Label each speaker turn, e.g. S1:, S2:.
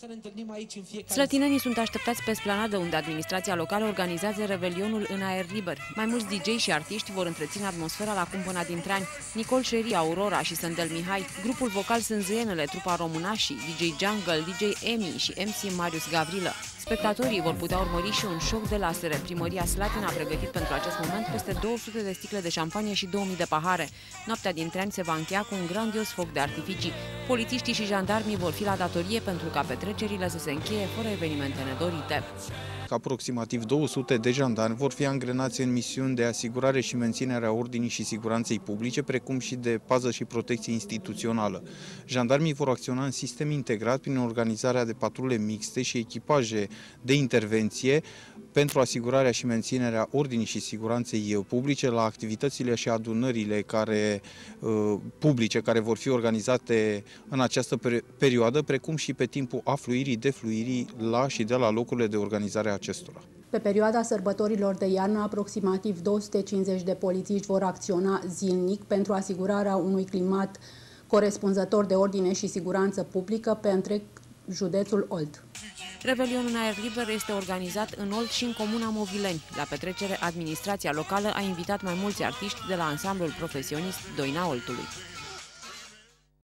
S1: Să ne întâlnim aici în fiecare
S2: Slătinenii sunt așteptați pe splanadă, unde administrația locală organizează revelionul în aer liber. Mai mulți DJ și artiști vor întreține atmosfera la cumpăna dintre ani. Nicol Șeri, Aurora și Sândel Mihai, grupul vocal Sânzâienele, trupa Românașii, DJ Jungle, DJ Emi și MC Marius Gavrilă. Spectatorii vor putea urmări și un șoc de lasere. Primăria Slatina a pregătit pentru acest moment peste 200 de sticle de șampanie și 2000 de pahare. Noaptea dintre ani se va încheia cu un grandios foc de artificii. Polițiștii și jandarmii vor fi la datorie pentru ca petrecerile să se încheie fără evenimente nedorite
S3: aproximativ 200 de jandarmi vor fi angrenați în misiuni de asigurare și menținere a ordinii și siguranței publice, precum și de pază și protecție instituțională. Jandarmii vor acționa în sistem integrat prin organizarea de patrule mixte și echipaje de intervenție pentru asigurarea și menținerea ordinii și siguranței publice la activitățile și adunările care, uh, publice care vor fi organizate în această perioadă, precum și pe timpul afluirii, defluirii la și de la locurile de organizare a acestora.
S4: Pe perioada sărbătorilor de iarnă, aproximativ 250 de polițiști vor acționa zilnic pentru asigurarea unui climat corespunzător de ordine și siguranță publică pe întreg județul Olt.
S2: Revelionul în aer liber este organizat în Olt și în comuna Movileni. La petrecere, administrația locală a invitat mai mulți artiști de la ansamblul profesionist Doina Oltului.